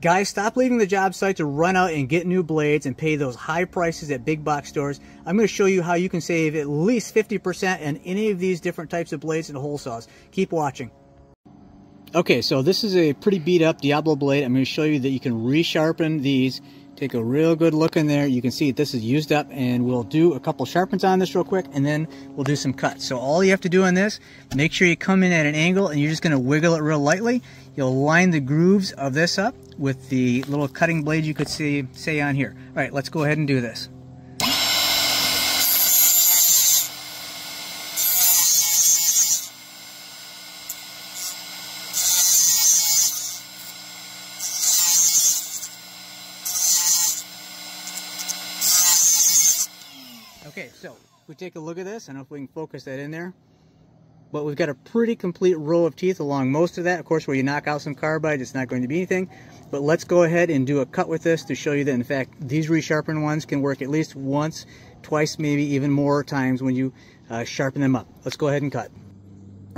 Guys, stop leaving the job site to run out and get new blades and pay those high prices at big box stores. I'm going to show you how you can save at least 50% on any of these different types of blades and hole saws. Keep watching. Okay, so this is a pretty beat up Diablo blade. I'm going to show you that you can resharpen these. Take a real good look in there. You can see this is used up and we'll do a couple sharpens on this real quick and then we'll do some cuts. So all you have to do on this, make sure you come in at an angle and you're just going to wiggle it real lightly. You'll line the grooves of this up with the little cutting blade you could see say on here. All right, let's go ahead and do this. Okay, so we take a look at this, I don't know if we can focus that in there. But we've got a pretty complete row of teeth along most of that. Of course, where you knock out some carbide, it's not going to be anything. But let's go ahead and do a cut with this to show you that, in fact, these resharpened ones can work at least once, twice, maybe even more times when you uh, sharpen them up. Let's go ahead and cut.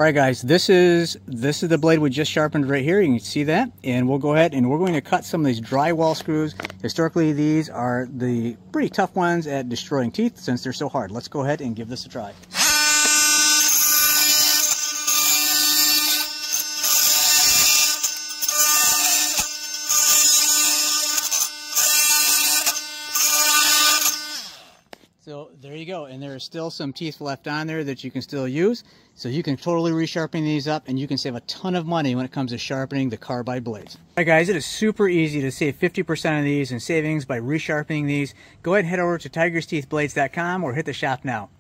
All right, guys, this is this is the blade we just sharpened right here. You can see that. And we'll go ahead and we're going to cut some of these drywall screws. Historically, these are the pretty tough ones at destroying teeth since they're so hard. Let's go ahead and give this a try. So there you go. And there are still some teeth left on there that you can still use. So you can totally resharpen these up and you can save a ton of money when it comes to sharpening the carbide blades. All right guys, it is super easy to save 50% of these in savings by resharpening these. Go ahead and head over to tigersteethblades.com or hit the shop now.